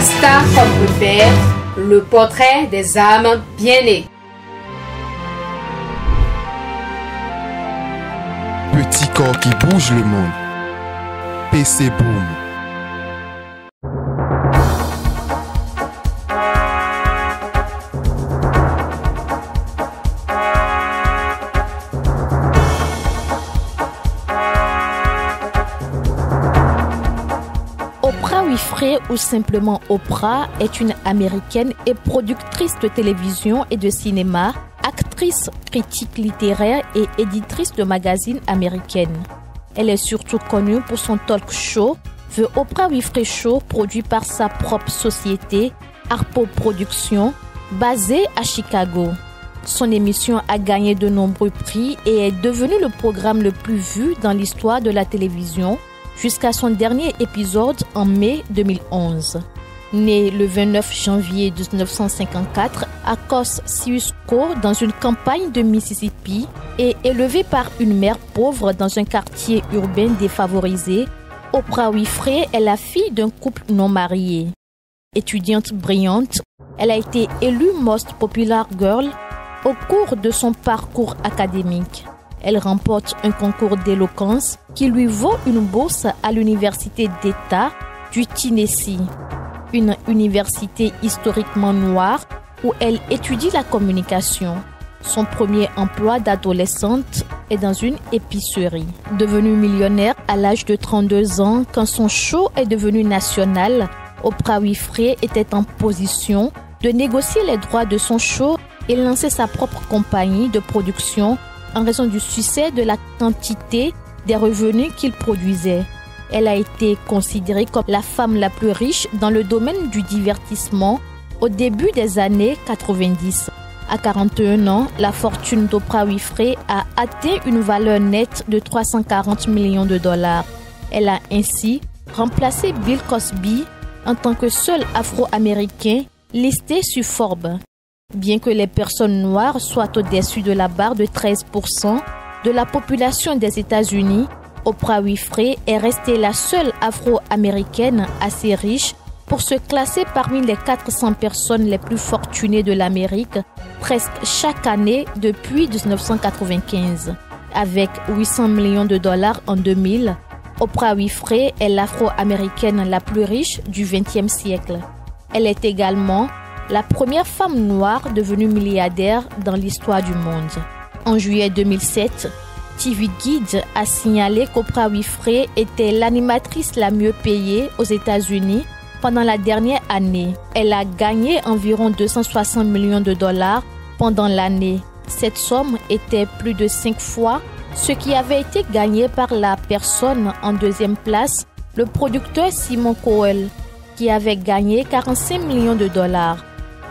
repère, le portrait des âmes bien-nées. Petit corps qui bouge le monde. PC Boom. Winfrey ou simplement Oprah est une américaine et productrice de télévision et de cinéma, actrice, critique littéraire et éditrice de magazines américaines. Elle est surtout connue pour son talk show The Oprah Winfrey Show produit par sa propre société Harpo Productions basée à Chicago. Son émission a gagné de nombreux prix et est devenue le programme le plus vu dans l'histoire de la télévision jusqu'à son dernier épisode en mai 2011. Né le 29 janvier 1954 à Cos Siusco dans une campagne de Mississippi et élevé par une mère pauvre dans un quartier urbain défavorisé, Oprah Winfrey est la fille d'un couple non marié. Étudiante brillante, elle a été élue Most Popular Girl au cours de son parcours académique. Elle remporte un concours d'éloquence qui lui vaut une bourse à l'Université d'État du Tennessee, une université historiquement noire où elle étudie la communication. Son premier emploi d'adolescente est dans une épicerie. Devenue millionnaire à l'âge de 32 ans, quand son show est devenu national, Oprah Winfrey était en position de négocier les droits de son show et lancer sa propre compagnie de production en raison du succès de la quantité des revenus qu'il produisait. Elle a été considérée comme la femme la plus riche dans le domaine du divertissement au début des années 90. À 41 ans, la fortune d'Oprah Winfrey a atteint une valeur nette de 340 millions de dollars. Elle a ainsi remplacé Bill Cosby en tant que seul Afro-Américain listé sur Forbes. Bien que les personnes noires soient au-dessus de la barre de 13% de la population des États-Unis, Oprah Winfrey est restée la seule afro-américaine assez riche pour se classer parmi les 400 personnes les plus fortunées de l'Amérique presque chaque année depuis 1995. Avec 800 millions de dollars en 2000, Oprah Winfrey est l'afro-américaine la plus riche du XXe siècle. Elle est également la première femme noire devenue milliardaire dans l'histoire du monde. En juillet 2007, TV Guide a signalé qu'Oprah Winfrey était l'animatrice la mieux payée aux États-Unis pendant la dernière année. Elle a gagné environ 260 millions de dollars pendant l'année. Cette somme était plus de cinq fois ce qui avait été gagné par la personne en deuxième place, le producteur Simon Cowell, qui avait gagné 45 millions de dollars.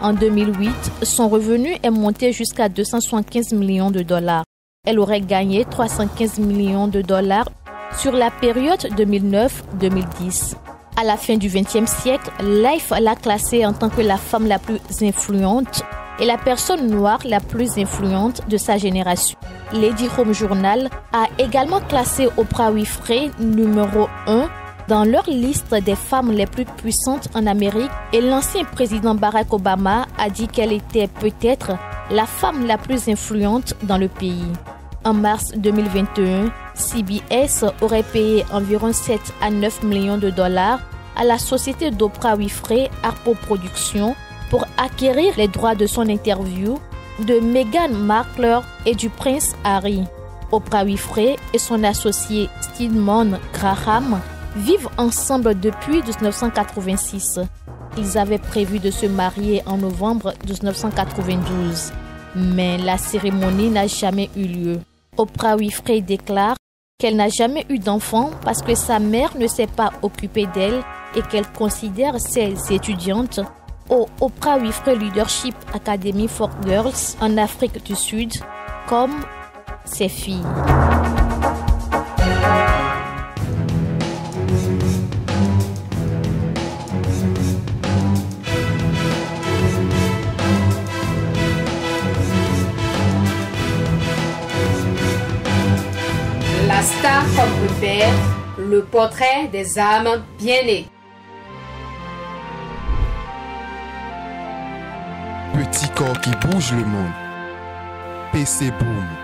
En 2008, son revenu est monté jusqu'à 275 millions de dollars. Elle aurait gagné 315 millions de dollars sur la période 2009-2010. À la fin du XXe siècle, Life l'a classée en tant que la femme la plus influente et la personne noire la plus influente de sa génération. Lady Home Journal a également classé Oprah Winfrey numéro 1 dans leur liste des femmes les plus puissantes en Amérique et l'ancien président Barack Obama a dit qu'elle était peut-être la femme la plus influente dans le pays. En mars 2021, CBS aurait payé environ 7 à 9 millions de dollars à la société d'Oprah Winfrey Harpo Productions pour acquérir les droits de son interview de Meghan Markle et du prince Harry. Oprah Winfrey et son associé Stedman Graham vivent ensemble depuis 1986. Ils avaient prévu de se marier en novembre 1992, mais la cérémonie n'a jamais eu lieu. Oprah Winfrey déclare qu'elle n'a jamais eu d'enfant parce que sa mère ne s'est pas occupée d'elle et qu'elle considère ses étudiantes au Oprah Winfrey Leadership Academy for Girls en Afrique du Sud comme ses filles. le portrait des âmes bien-nées. Petit corps qui bouge le monde. PC Boom.